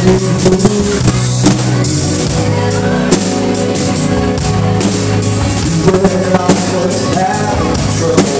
When I just had trouble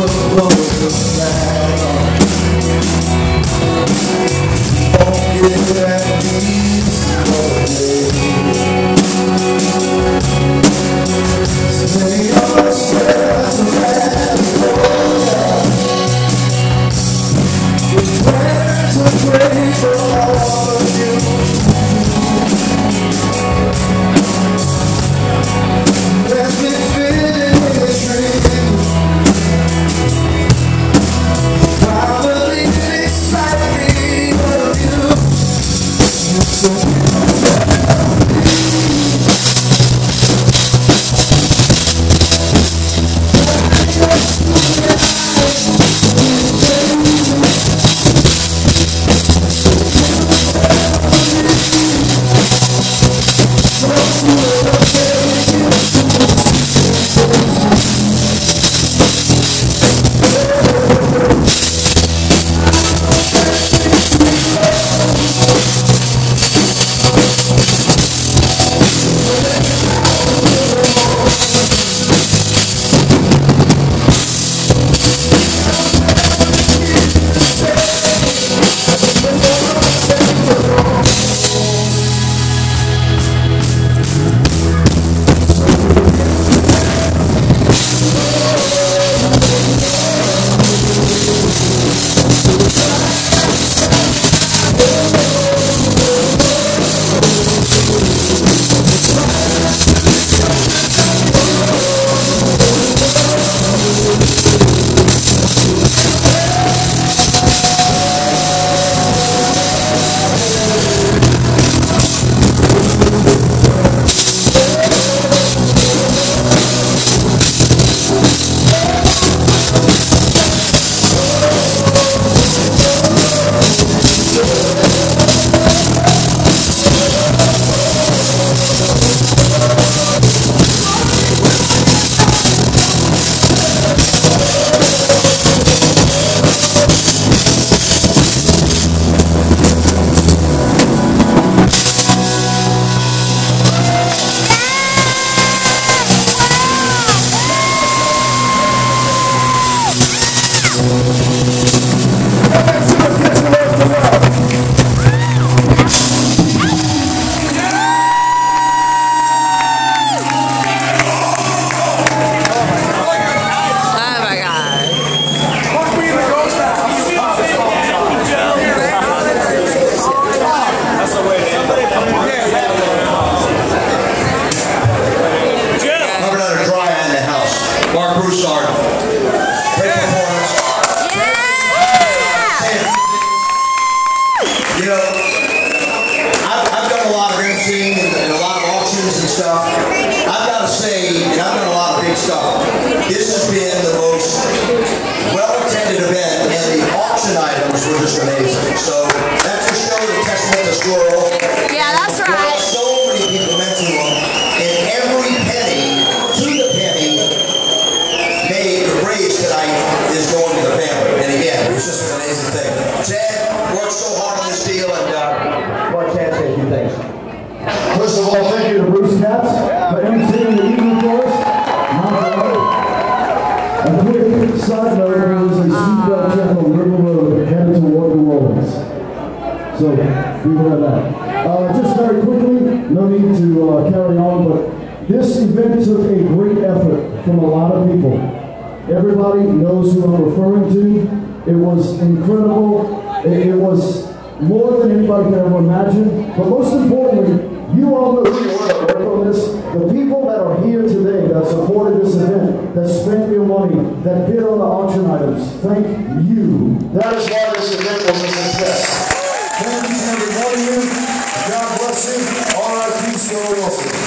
what was around that peace You know, I've, I've done a lot of emceeing and, and, a lot of auctions and stuff. I've got to say, and I've done a lot of big stuff, this has been the most well-attended event, and the auction items were just amazing. So that's just show the testament to world. A quick side note, there is a uh, seatbelt check on River Road headed toward New Orleans. So, be aware of that. Uh, just very quickly, no need to uh, carry on, but this event took a great effort from a lot of people. Everybody knows who I'm referring to. It was incredible. It, it was more than anybody could ever imagine. But most importantly, you all know who you are. The people that are here today that supported this event, that spent your money, that bid on the auction items. Thank you. That is why this event was a success. Thank you to every one of you. God bless you. R.I.P. Stella Wilson.